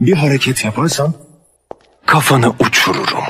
Bir hareket yaparsan kafanı uçururum.